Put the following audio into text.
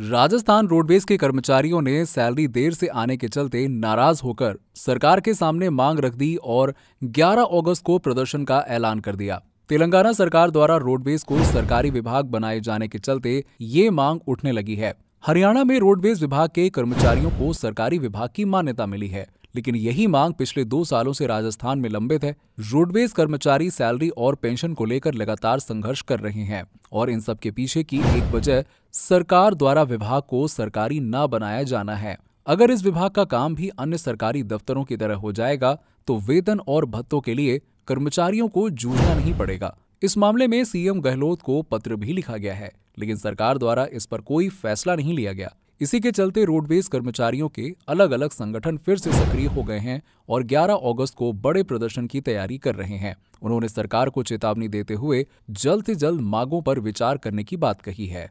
Rajasthan roadways के कर्मचारियों ने सैलरी देर से आने के चलते नाराज़ होकर सरकार के सामने मांग रख दी और 11 अगस्त को प्रदर्शन का ऐलान कर दिया। तेलंगाना सरकार द्वारा रोडवेज़ को सरकारी विभाग बनाए जाने के चलते ये मांग उठने लगी है। हरियाणा में रोडवेज़ विभाग के कर्मचारियों को सरकारी विभाग की मान्यता मिली है। लेकिन यही मांग पिछले दो सालों से राजस्थान में लंबित है। रोडवेज़ कर्मचारी सैलरी और पेंशन को लेकर लगातार संघर्ष कर रहे हैं और इन सब के पीछे की एक वजह सरकार द्वारा विभाग को सरकारी न बनाया जाना है। अगर इस विभाग का काम भी अन्य सरकारी दफ्तरों की तरह हो जाएगा तो वेतन और भत्तों के लिए कर्मचारियों को जूझना नहीं पड़ेगा। इस मामले में सीएम गहलोत को पत्र भी लिखा गया है, लेकिन सरकार द्वारा इस पर कोई फैसला नहीं लिया गया। इसी के चलते रोडवेज़ कर्मचारियों के अलग अलग संगठन फिर से सक्रिय हो गए हैं और 11 अगस्त को बड़े प्रदर्शन की तैयारी कर रहे हैं। उन्होंने सरकार को चेतावनी देते हुए जल्द से जल्द मांगों पर विचार करने की बात कही है।